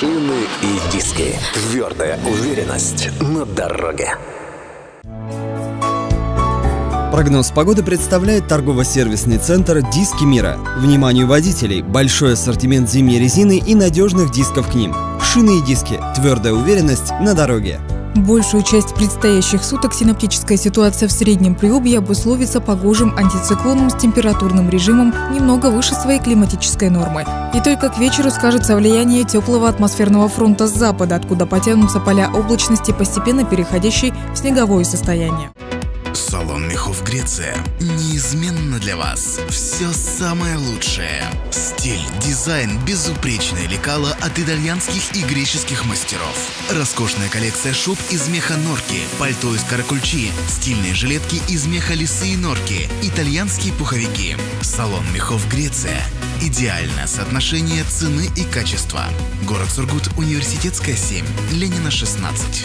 Цены и диски. Твердая уверенность на дороге. Прогноз погоды представляет торгово-сервисный центр «Диски мира». Вниманию водителей, большой ассортимент зимней резины и надежных дисков к ним. Шины и диски, твердая уверенность на дороге. Большую часть предстоящих суток синоптическая ситуация в среднем приобье обусловится погожим антициклоном с температурным режимом немного выше своей климатической нормы. И только к вечеру скажется влияние теплого атмосферного фронта с запада, откуда потянутся поля облачности, постепенно переходящей в снеговое состояние. Салон мехов Греция. Неизменно для вас. Все самое лучшее. Стиль, дизайн, безупречное лекало от итальянских и греческих мастеров. Роскошная коллекция шуб из меха норки, пальто из каракульчи, стильные жилетки из меха лисы и норки, итальянские пуховики. Салон мехов Греция. Идеальное соотношение цены и качества. Город Сургут, Университетская 7, Ленина 16.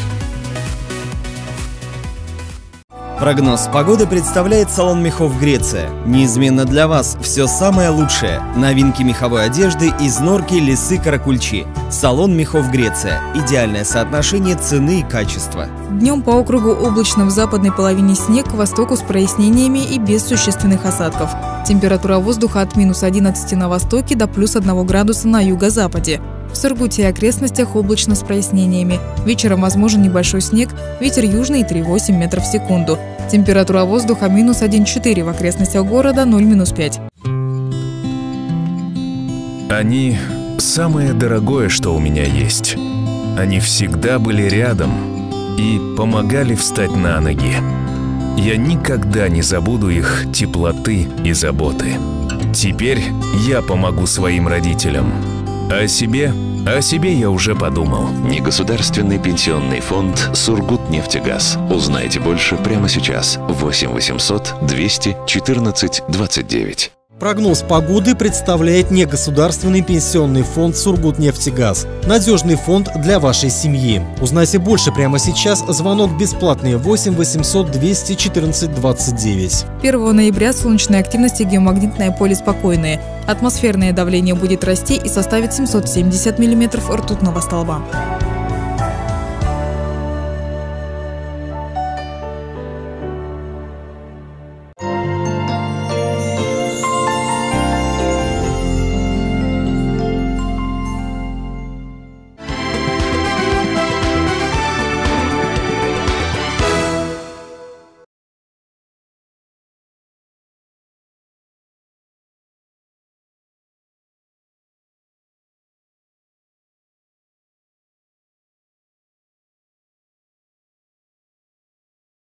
Прогноз погоды представляет салон мехов Греция. Неизменно для вас все самое лучшее. Новинки меховой одежды из норки, лисы, каракульчи. Салон мехов Греция. Идеальное соотношение цены и качества. Днем по округу облачно в западной половине снег, к востоку с прояснениями и без существенных осадков. Температура воздуха от минус 11 на востоке до плюс 1 градуса на юго-западе. В Сургуте и окрестностях облачно с прояснениями. Вечером возможен небольшой снег, ветер южный 3,8 метров в секунду. Температура воздуха минус 1,4 в окрестностях города 0,5. Они – самое дорогое, что у меня есть. Они всегда были рядом и помогали встать на ноги. Я никогда не забуду их теплоты и заботы. Теперь я помогу своим родителям – о себе? О себе я уже подумал. Негосударственный пенсионный фонд «Сургутнефтегаз». Узнайте больше прямо сейчас. 8 800 214 29. Прогноз погоды представляет негосударственный пенсионный фонд «Сургутнефтегаз». Надежный фонд для вашей семьи. Узнайте больше прямо сейчас. Звонок бесплатный 8 800 214 29. 1 ноября солнечная активность и геомагнитное поле спокойные. Атмосферное давление будет расти и составит 770 мм ртутного столба.